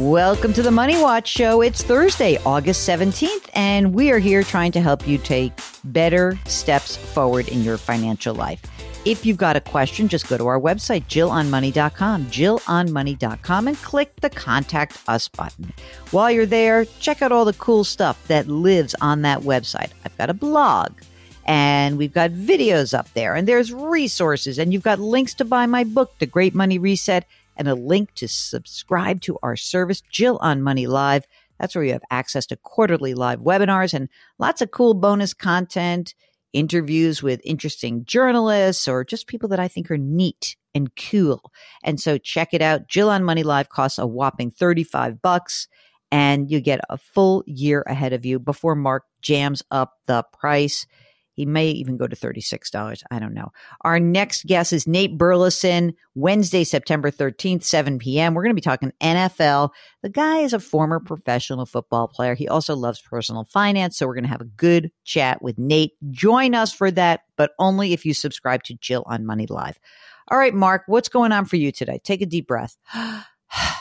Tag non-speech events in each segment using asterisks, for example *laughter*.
Welcome to the Money Watch Show. It's Thursday, August 17th, and we are here trying to help you take better steps forward in your financial life. If you've got a question, just go to our website, jillonmoney.com, jillonmoney.com, and click the Contact Us button. While you're there, check out all the cool stuff that lives on that website. I've got a blog, and we've got videos up there, and there's resources, and you've got links to buy my book, The Great Money Reset, and a link to subscribe to our service, Jill on Money Live. That's where you have access to quarterly live webinars and lots of cool bonus content interviews with interesting journalists or just people that I think are neat and cool. And so check it out. Jill on Money Live costs a whopping 35 bucks and you get a full year ahead of you before Mark jams up the price. He may even go to $36. I don't know. Our next guest is Nate Burleson, Wednesday, September 13th, 7 p.m. We're going to be talking NFL. The guy is a former professional football player. He also loves personal finance. So we're going to have a good chat with Nate. Join us for that, but only if you subscribe to Jill on Money Live. All right, Mark, what's going on for you today? Take a deep breath. *gasps* *sighs* *sighs* *sighs*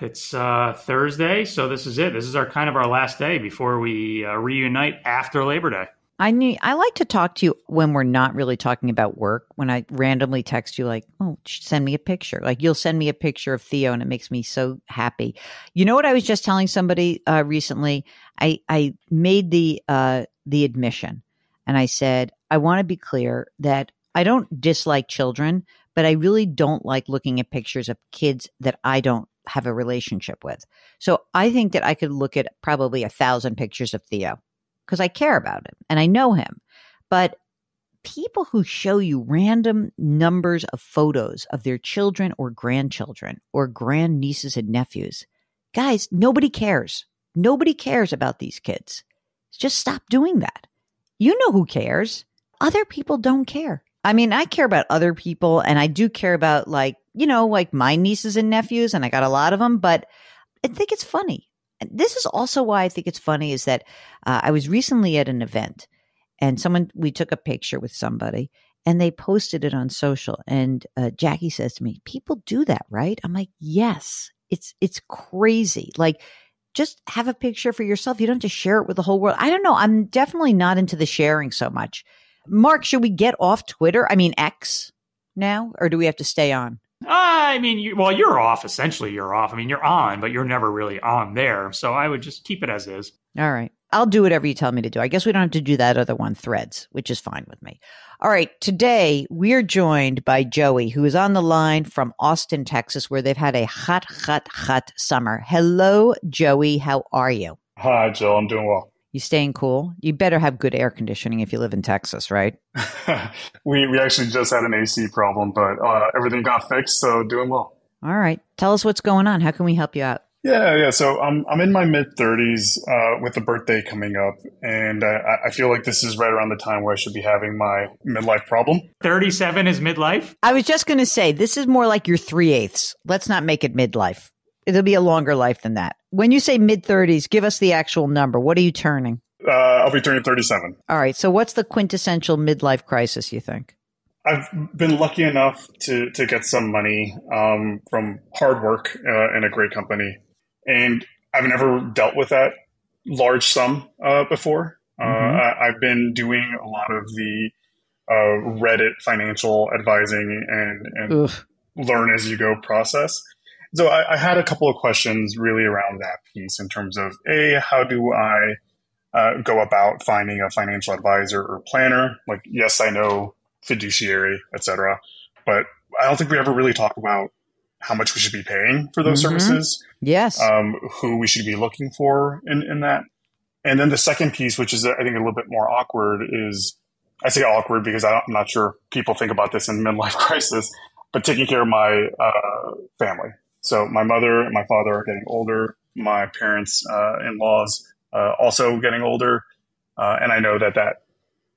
It's uh, Thursday, so this is it. This is our kind of our last day before we uh, reunite after Labor Day. I need. I like to talk to you when we're not really talking about work. When I randomly text you, like, "Oh, send me a picture." Like you'll send me a picture of Theo, and it makes me so happy. You know what? I was just telling somebody uh, recently. I I made the uh, the admission, and I said I want to be clear that I don't dislike children, but I really don't like looking at pictures of kids that I don't have a relationship with. So I think that I could look at probably a thousand pictures of Theo because I care about him and I know him. But people who show you random numbers of photos of their children or grandchildren or grandnieces and nephews, guys, nobody cares. Nobody cares about these kids. Just stop doing that. You know who cares. Other people don't care. I mean, I care about other people and I do care about like you know, like my nieces and nephews, and I got a lot of them, but I think it's funny. And this is also why I think it's funny is that uh, I was recently at an event and someone, we took a picture with somebody and they posted it on social. And uh, Jackie says to me, people do that, right? I'm like, yes, it's, it's crazy. Like, just have a picture for yourself. You don't have to share it with the whole world. I don't know. I'm definitely not into the sharing so much. Mark, should we get off Twitter? I mean, X now, or do we have to stay on? I mean, you, well, you're off. Essentially, you're off. I mean, you're on, but you're never really on there. So I would just keep it as is. All right. I'll do whatever you tell me to do. I guess we don't have to do that other one, threads, which is fine with me. All right. Today, we're joined by Joey, who is on the line from Austin, Texas, where they've had a hot, hot, hot summer. Hello, Joey. How are you? Hi, Jill. I'm doing well. You staying cool? You better have good air conditioning if you live in Texas, right? *laughs* we we actually just had an AC problem, but uh, everything got fixed, so doing well. All right, tell us what's going on. How can we help you out? Yeah, yeah. So I'm I'm in my mid 30s uh, with a birthday coming up, and I, I feel like this is right around the time where I should be having my midlife problem. 37 is midlife. I was just going to say this is more like your three eighths. Let's not make it midlife. It'll be a longer life than that. When you say mid 30s, give us the actual number. What are you turning? Uh, I'll be turning 37. All right. So, what's the quintessential midlife crisis, you think? I've been lucky enough to, to get some money um, from hard work uh, in a great company. And I've never dealt with that large sum uh, before. Uh, mm-hmm. I, have been doing a lot of the uh, Reddit financial advising and, and learn as you go process. So I, I, had a couple of questions really around that piece in terms of a how do I uh, go about finding a financial advisor or planner? Like, yes, I know fiduciary, etc., but I don't think we ever really talk about how much we should be paying for those mm-hmm. services. Yes, um, who we should be looking for in, in that. And then the second piece, which is I think a little bit more awkward, is I say awkward because I'm not sure people think about this in midlife *laughs* crisis, but taking care of my uh, family. So my mother and my father are getting older. My parents, uh, in-laws, uh, also getting older, uh, and I know that that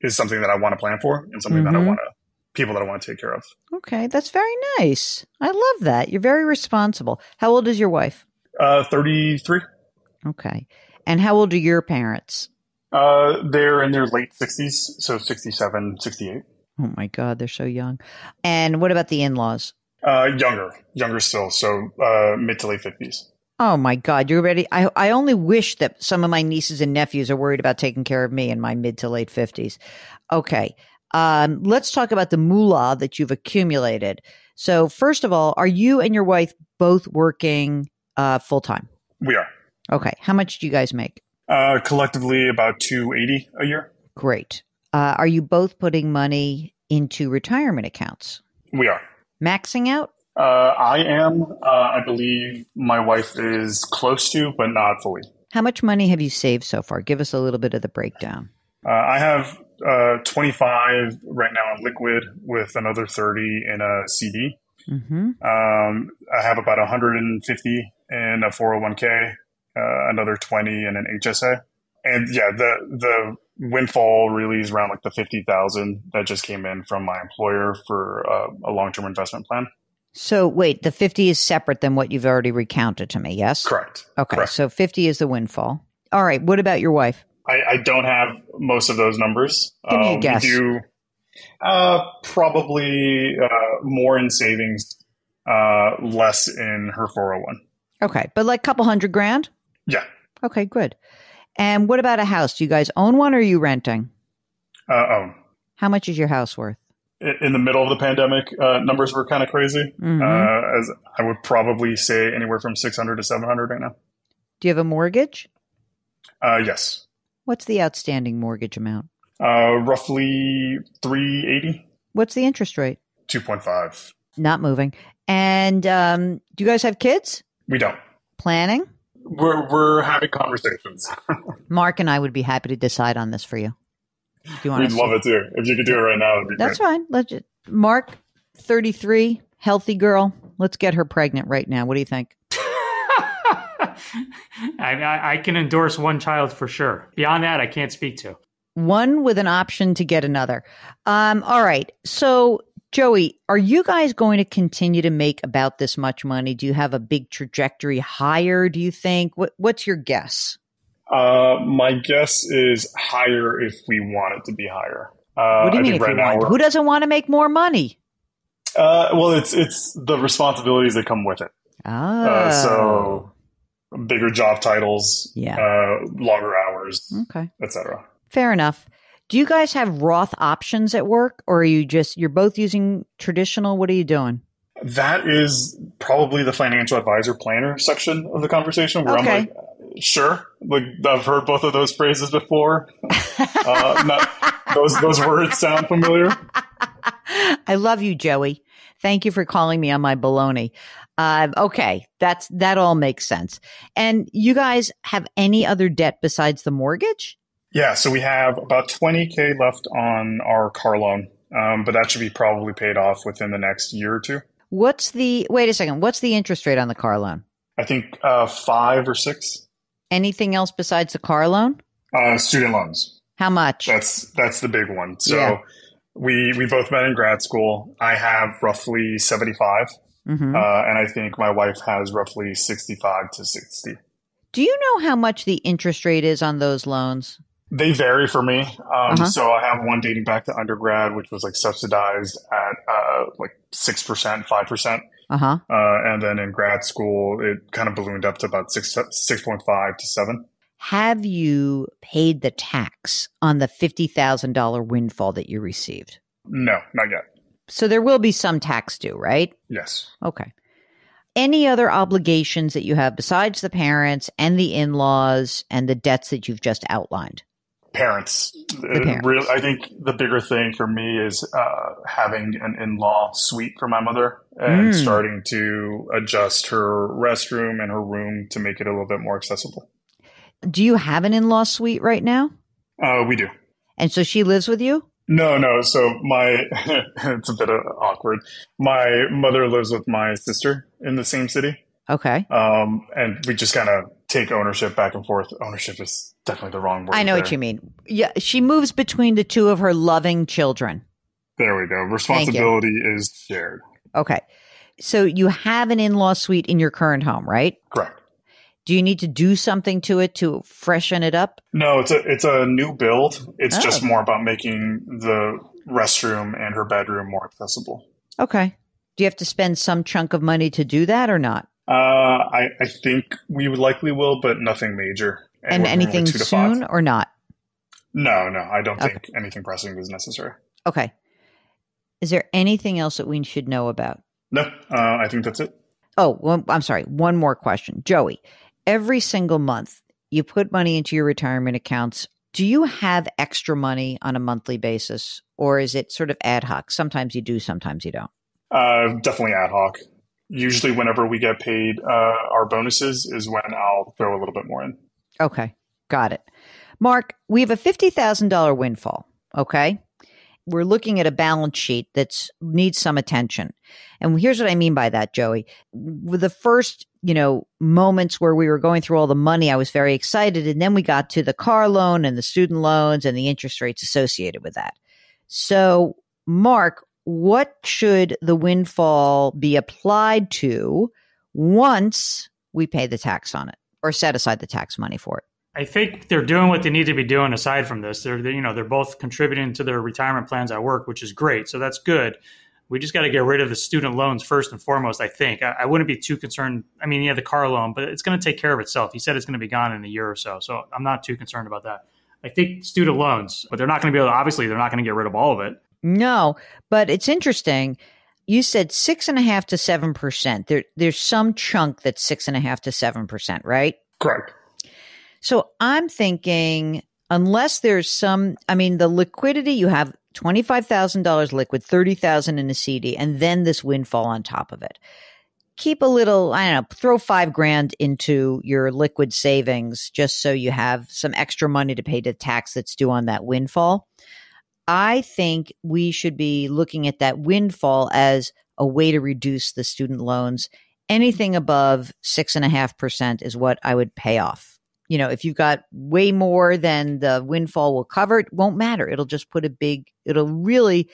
is something that I want to plan for and something mm-hmm. that I mm-hmm. want to people that I want to take care of. Okay, that's very nice. I love that. You're very responsible. How old is your wife? Uh, 33. Okay. And how old are your parents? Uh, they're in their late 60s, so 67, 68. Oh my God, they're so young. And what about the in laws? Uh, younger, younger still. So uh, mid to late fifties. Oh my God, you're ready. I, I only wish that some of my nieces and nephews are worried about taking care of me in my mid to late 50s. Okay. Um, let's talk about the moolah that you've accumulated. So, first of all, are you and your wife both working uh, full time? We are. Okay. How much do you guys make? Uh, collectively, about two eighty a year. Great. Uh, are you both putting money into retirement accounts? We are. Maxing out? Uh, I am. Uh, I believe my wife is close to, but not fully. How much money have you saved so far? Give us a little bit of the breakdown. Uh, I have uh, 25 right now in liquid with another 30 in a CD. Mm-hmm. Um, I have about 150 in a 401k, uh, another 20 in an HSA. And yeah, the, the windfall really is around like the 50,000 that just came in from my employer for uh, a long-term investment plan. So wait, the 50 is separate than what you've already recounted to me, yes? Correct. Okay, Correct. so 50 is the windfall. All right, what about your wife? I, I don't have most of those numbers. Give me a Uh, guess. Do uh, probably uh, more in savings, uh, less in her 401. Okay, but like a couple hundred grand? Yeah, Okay, good. And what about a house? Do you guys own one or are you renting? uh, own. How much is your house worth? In the middle of the pandemic, uh, numbers were kind of crazy. Mhm. Uh, as I would probably say anywhere from 600 to 700 right now. Do you have a mortgage? Uh, yes. What's the outstanding mortgage amount? Uh, roughly 380, What's the interest rate? 2.5. Not moving. And um, do you guys have kids? We don't. Planning? We're, we're having conversations. *laughs* Mark and I would be happy to decide on this for you. Do you want We'd to love it too. If you could do it right now, it'd be That's great. fine. Let's just, Mark, 33, healthy girl. Let's get her pregnant right now. What do you think? *laughs* I, I, I can endorse one child for sure. Beyond that, I can't speak to. One with an option to get another. Um, all right. So, Joey, are you guys going to continue to make about this much money? Do you have a big trajectory higher? Do you think? What, what's your guess? Uh, my guess is higher if we want it to be higher. Uh, What do you I mean if right you now want? Who doesn't want to make more money? Uh, well, it's it's the responsibilities that come with it. Oh, Uh, so bigger job titles, Yeah. uh, longer hours, okay. etc. Fair enough. Do you guys have Roth options at work or are you just, you're both using traditional? What are you doing? That is probably the financial advisor planner section of the conversation where Okay. I'm like, sure, like I've heard both of those phrases before. *laughs* uh, not, those those words sound familiar. I love you, Joey. Thank you for calling me on my baloney. Uh, okay, that's that all makes sense. And you guys have any other debt besides the mortgage? Yeah, so we have about 20k left on our car loan, um, but that should be probably paid off within the next year or two. What's the wait a second? What's the interest rate on the car loan? I think uh, five or six Anything else besides the car loan? uh, student loans. How much? That's that's the big one. So Yeah. we we both met in grad school. I have roughly 75, Mhm. uh, and I think my wife has roughly 65 to 60. Do you know how much the interest rate is on those loans? They vary for me. Um, Uh-huh. So I have one dating back to undergrad, which was like subsidized at uh, like six percent, five percent. Uh and then in grad school, it kind of ballooned up to about six six point five to seven. Have you paid the tax on the fifty thousand dollar windfall that you received? No, not yet. So there will be some tax due, right? Yes. Okay. Any other obligations that you have besides the parents and the in laws and the debts that you've just outlined? Parents. Uh, parents. I think the bigger thing for me is uh, having an in-law suite for my mother and Mm. starting to adjust her restroom and her room to make it a little bit more accessible. Do you have an in law suite right now? Uh, we do. And so she lives with you? No, no. So my *laughs* it's a bit uh, awkward. My mother lives with my sister in the same city, Okay. um, and we just kind of take ownership back and forth. Ownership is definitely the wrong word. I know what you mean. Yeah, she moves between the two of her loving children. There we go. Responsibility is shared. Okay. So you have an in law suite in your current home, right? Correct. Do you need to do something to it to freshen it up? No, it's a it's a new build. It's Oh. just more about making the restroom and her bedroom more accessible. Okay. Do you have to spend some chunk of money to do that or not? Uh, I, I think we would likely will, but nothing major. And anything soon or not? No, no, I don't okay. think anything pressing is necessary. Okay. Is there anything else that we should know about? No, uh, I think that's it. Oh, well, I'm sorry. One more question. Joey, every single month you put money into your retirement accounts. Do you have extra money on a monthly basis or is it sort of ad hoc? Sometimes you do, sometimes you don't. Uh, definitely ad hoc. Usually, whenever we get paid uh, our bonuses, is when I'll throw a little bit more in. Okay, got it. Mark, we have a $50,000 windfall. Okay we're looking at a balance sheet that needs some attention. And here's what I mean by that, Joey. With the first, you know, moments where we were going through all the money, I was very excited. And then we got to the car loan and the student loans and the interest rates associated with that. So, Mark, what should the windfall be applied to once we pay the tax on it or set aside the tax money for it? I think they're doing what they need to be doing. Aside from this, they're, they're you know they're both contributing to their retirement plans at work, which is great. So that's good. We just got to get rid of the student loans first and foremost. I think I, I wouldn't be too concerned. I mean, yeah, the car loan, but it's going to take care of itself. He said it's going to be gone in a year or so, so I'm not too concerned about that. I think student loans, but they're not going to be able. to, Obviously, they're not going to get rid of all of it. No, but it's interesting. You said six and a half to seven percent. There, there's some chunk that's six and a half to seven percent, right? Correct. So I'm thinking, unless there's some, I mean, the liquidity you have $25,000 liquid, 30,000 in a CD, and then this windfall on top of it. Keep a little, I don't know, throw five grand into your liquid savings just so you have some extra money to pay the tax that's due on that windfall. I think we should be looking at that windfall as a way to reduce the student loans. Anything above six and a half percent is what I would pay off you know, if you've got way more than the windfall will cover, it won't matter. It'll just put a big, it'll really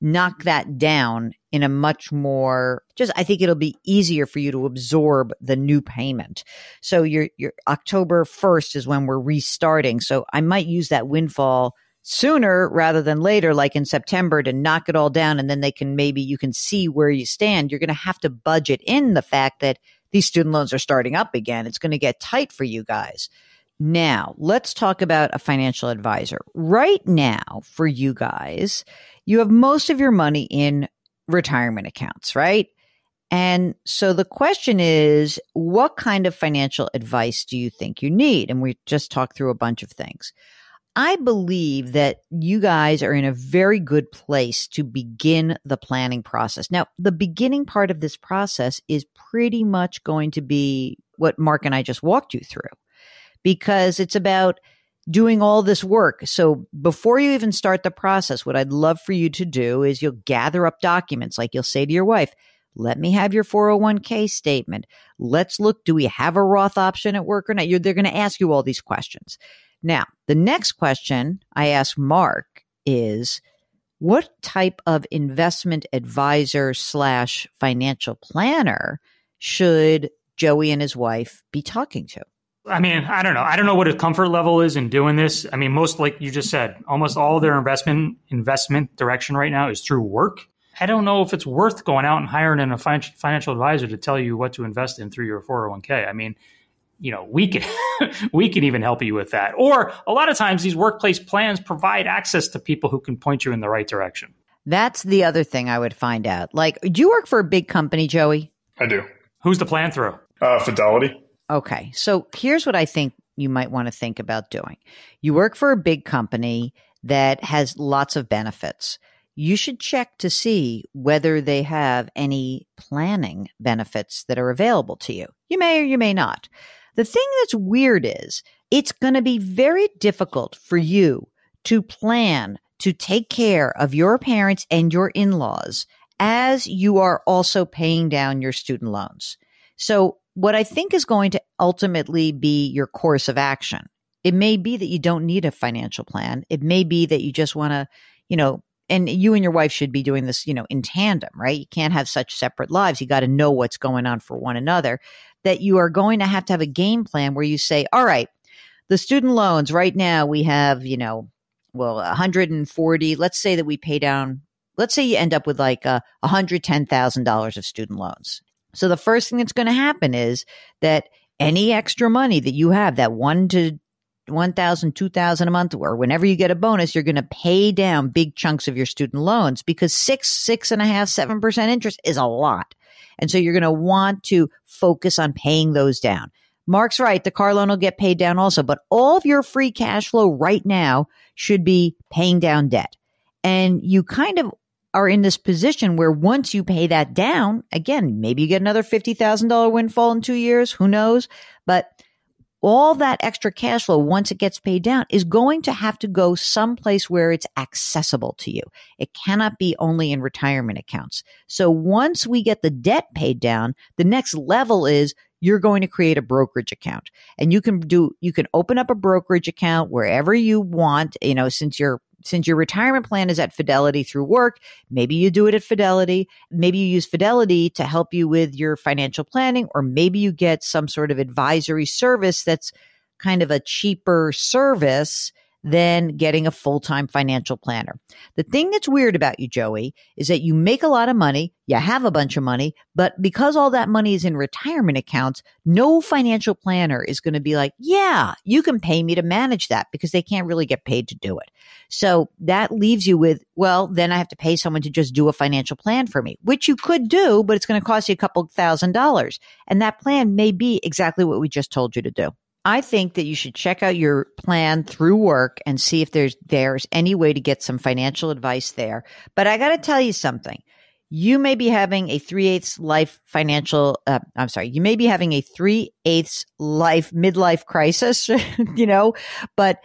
knock that down in a much more just I think it'll be easier for you to absorb the new payment. So your your October 1st is when we're restarting. So I might use that windfall sooner rather than later like in September to knock it all down and then they can maybe you can see where you stand. You're going to have to budget in the fact that these student loans are starting up again. It's going to get tight for you guys. Now, let's talk about a financial advisor. Right now, for you guys, you have most of your money in retirement accounts, right? And so the question is, what kind of financial advice do you think you need? And we just talked through a bunch of things. I believe that you guys are in a very good place to begin the planning process. Now, the beginning part of this process is pretty much going to be what Mark and I just walked you through because it's about doing all this work. So before you even start the process, what I'd love for you to do is you'll gather up documents like you'll say to your wife, let me have your 401k statement. Let's look. Do we have a Roth option at work or not? You're, they're going to ask you all these questions. Now, the next question I ask Mark is what type of investment advisor slash financial planner should Joey and his wife be talking to? I mean, I don't know. I don't know what his comfort level is in doing this. I mean, most like you just said, almost all their investment investment direction right now is through work. I don't know if it's worth going out and hiring a financial advisor to tell you what to invest in through your 401k. I mean, you know we can *laughs* we can even help you with that. Or a lot of times these workplace plans provide access to people who can point you in the right direction. That's the other thing i would find out. Like do you work for a big company joey? I do. Who's the plan through? Uh, fidelity. Okay. So here's what i think you might want to think about doing. You work for a big company that has lots of benefits you should check to see whether they have any planning benefits that are available to you. You may or you may not. The thing that's weird is it's going to be very difficult for you to plan to take care of your parents and your in laws as you are also paying down your student loans. So, what I think is going to ultimately be your course of action, it may be that you don't need a financial plan. It may be that you just want to, you know, and you and your wife should be doing this, you know, in tandem, right? You can't have such separate lives. You got to know what's going on for one another. That you are going to have to have a game plan where you say, all right, the student loans right now we have, you know, well, 140. Let's say that we pay down let's say you end up with like a $110,000 of student loans. So the first thing that's going to happen is that any extra money that you have, that one to 1000 2000 a month or whenever you get a bonus you're going to pay down big chunks of your student loans because six six and a half seven percent interest is a lot. And so you're going to want to focus on paying those down. Mark's right the car loan will get paid down also but all of your free cash flow right now should be paying down debt. And you kind of are in this position where once you pay that down again maybe you get another $50000 windfall in two years who knows? But all that extra cash flow, once it gets paid down, is going to have to go someplace where it's accessible to you. It cannot be only in retirement accounts. So once we get the debt paid down, the next level is you're going to create a brokerage account and you can do, you can open up a brokerage account wherever you want, you know, since you're since your retirement plan is at Fidelity through work, maybe you do it at Fidelity. Maybe you use Fidelity to help you with your financial planning, or maybe you get some sort of advisory service that's kind of a cheaper service than getting a full time financial planner. The thing that's weird about you, Joey, is that you make a lot of money, you have a bunch of money, but because all that money is in retirement accounts, no financial planner is going to be like, yeah, you can pay me to manage that because they can't really get paid to do it. So that leaves you with, well, then I have to pay someone to just do a financial plan for me, which you could do, but it's going to cost you a couple thousand dollars. And that plan may be exactly what we just told you to do. I think that you should check out your plan through work and see if there's there's any way to get some financial advice there. But I got to tell you something. You may be having a three eighths life financial. Uh, I'm sorry. You may be having a three eighths life midlife crisis. *laughs* you know, but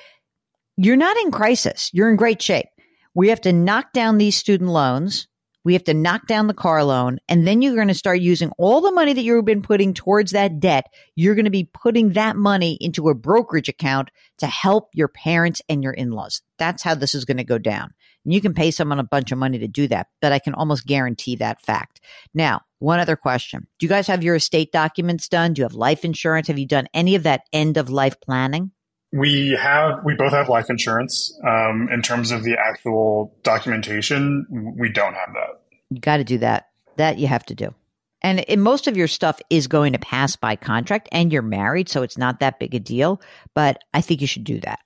you're not in crisis. You're in great shape. We have to knock down these student loans we have to knock down the car loan. And then you're going to start using all the money that you've been putting towards that debt. You're going to be putting that money into a brokerage account to help your parents and your in laws. That's how this is going to go down. And you can pay someone a bunch of money to do that, but I can almost guarantee that fact. Now, one other question. Do you guys have your estate documents done? Do you have life insurance? Have you done any of that end of life planning? We have, we both have life insurance. Um, in terms of the actual documentation, we don't have that. You got to do that. That you have to do. And most of your stuff is going to pass by contract and you're married, so it's not that big a deal. But I think you should do that.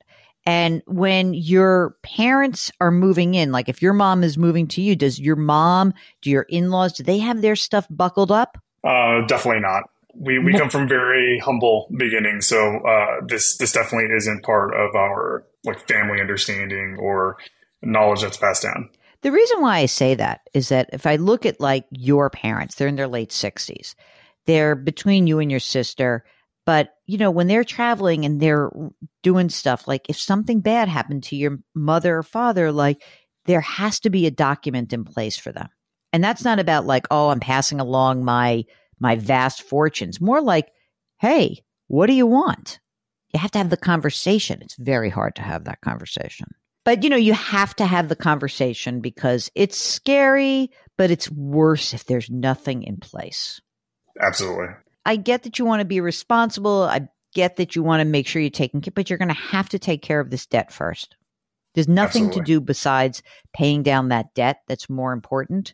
And when your parents are moving in, like if your mom is moving to you, does your mom, do your in laws, do they have their stuff buckled up? Uh, definitely not we, we come from very humble beginnings, so uh, this this definitely isn't part of our like family understanding or knowledge that's passed down. The reason why I say that is that if I look at like your parents, they're in their late sixties. They're between you and your sister, but you know when they're traveling and they're doing stuff like if something bad happened to your mother or father, like there has to be a document in place for them. And that's not about like, oh, I'm passing along my my vast fortunes. More like, hey, what do you want? You have to have the conversation. It's very hard to have that conversation. But you know, you have to have the conversation because it's scary, but it's worse if there's nothing in place. Absolutely. I get that you want to be responsible. I get that you want to make sure you're taking care, but you're going to have to take care of this debt first. There's nothing Absolutely. to do besides paying down that debt that's more important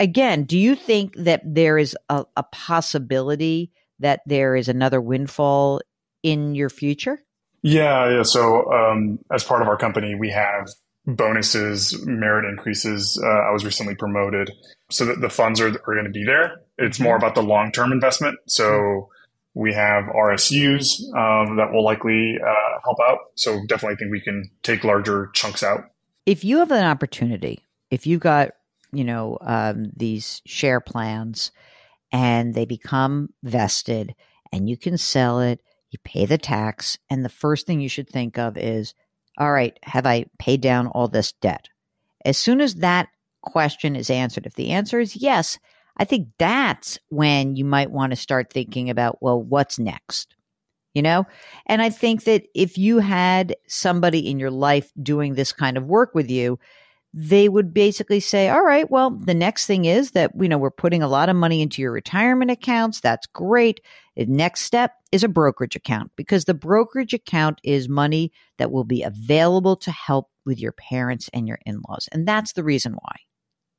again, do you think that there is a, a possibility that there is another windfall in your future? Yeah, yeah. So, um, as part of our company, we have bonuses, merit increases. Uh, I was recently promoted, so that the funds are, are going to be there. It's more mm-hmm. about the long term investment. So, mm-hmm. we have RSUs um, that will likely uh, help out. So, definitely think we can take larger chunks out. If you have an opportunity, if you got you know, um, these share plans and they become vested and you can sell it, you pay the tax. And the first thing you should think of is, all right, have I paid down all this debt? As soon as that question is answered, if the answer is yes, I think that's when you might want to start thinking about, well, what's next? You know? And I think that if you had somebody in your life doing this kind of work with you, they would basically say, all right, well, the next thing is that, you know, we're putting a lot of money into your retirement accounts. That's great. The next step is a brokerage account because the brokerage account is money that will be available to help with your parents and your in laws. And that's the reason why.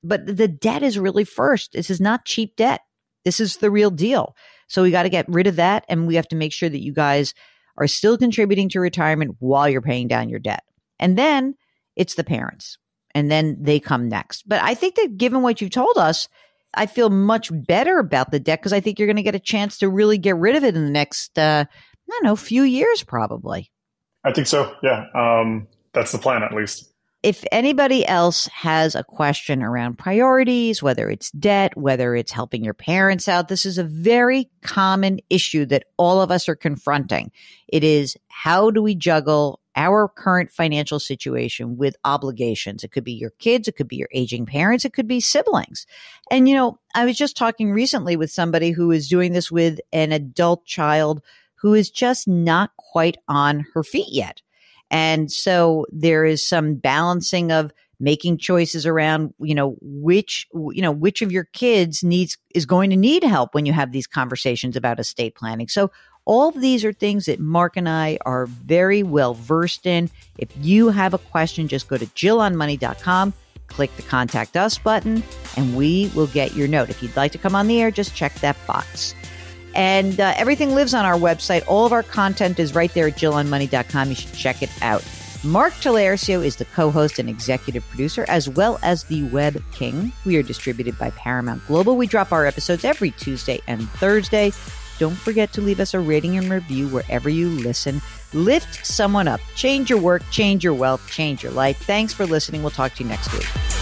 but the debt is really first. This is not cheap debt. This is the real deal. So we got to get rid of that. And we have to make sure that you guys are still contributing to retirement while you're paying down your debt. And then it's the parents. And then they come next. But I think that given what you've told us, I feel much better about the debt because I think you're going to get a chance to really get rid of it in the next, uh, I don't know, few years probably. I think so. Yeah. Um, that's the plan, at least. If anybody else has a question around priorities, whether it's debt, whether it's helping your parents out, this is a very common issue that all of us are confronting. It is how do we juggle our current financial situation with obligations. It could be your kids, it could be your aging parents, it could be siblings. And, you know, I was just talking recently with somebody who is doing this with an adult child who is just not quite on her feet yet. And so there is some balancing of making choices around, you know, which, you know, which of your kids needs, is going to need help when you have these conversations about estate planning. So all of these are things that Mark and I are very well versed in. If you have a question, just go to jillonmoney.com, click the contact us button, and we will get your note. If you'd like to come on the air, just check that box. And uh, everything lives on our website. All of our content is right there at jillonmoney.com. You should check it out. Mark Talercio is the co host and executive producer, as well as the Web King. We are distributed by Paramount Global. We drop our episodes every Tuesday and Thursday. Don't forget to leave us a rating and review wherever you listen. Lift someone up. Change your work, change your wealth, change your life. Thanks for listening. We'll talk to you next week.